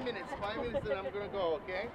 Five minutes, five minutes, and I'm gonna go, okay?